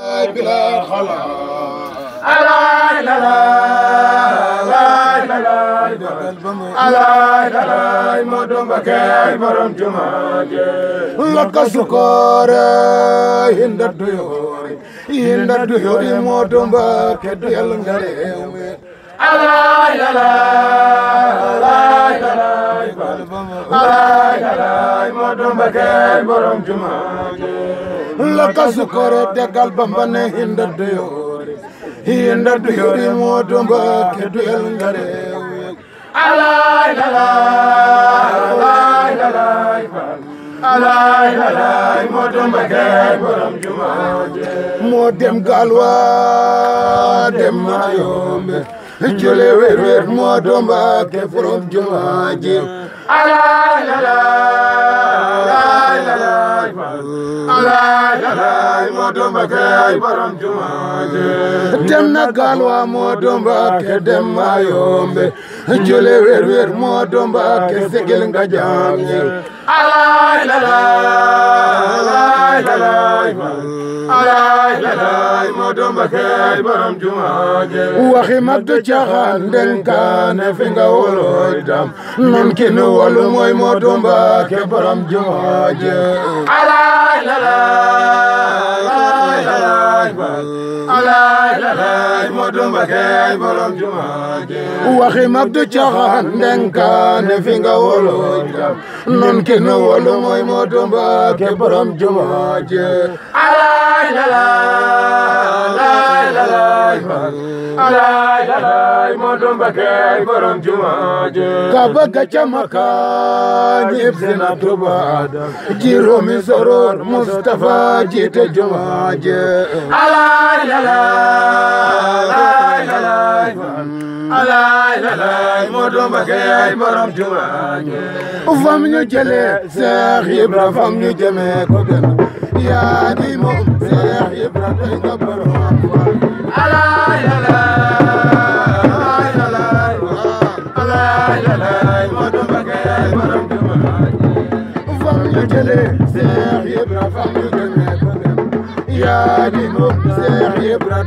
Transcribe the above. بلا خلا لا لا لا لا لا لا مودو مكاي مرم جماج لك سكور هند ديوري هند ديوري مودو مكاي ديال غريومي لا لا لا لا لا لا مودو مكاي مرم جماج laka sukore tegal bamba ne hinda duyori hinda duyori moodumba keduyel ngarew alay lalay alay lalay alay lalay moodumba kay borom jumaaje moo dem galwa dem mayombe jule wer wer moodumba ke borom jumaaje alay lalay laay laay moo domba kay borom jumaaje dem na galwa moo domba ke dem maayombe jole wer wer moo domba ke segel nga jaam ñi alaay laay laay alaay laay moo domba kay borom jumaaje waxi mag du caaxaan denkaane fi nga woloo dam non ki nu wolu mooy moo domba ke borom jumaaje alaay waxi Mabdu Caxaan ndenkaane fi nga wóolu jam ki nu wóolu mooy Moodu Mbàkke borom jumaa je alaay la laay alaay alaay moo doon Mbàkke borom jumaa ji ka bëgg ca Makka ñëpp si na Tuuba juróomi soroor Mustafa jiite jumaa ji alaay alaay alaay alaay alaay moo doon Mbàkke borom jumaa ji fam ñu jële Seex Ibra fam ñu jëme ko gën yaa di moom Seex Ibra tey nga borom Seex Ibra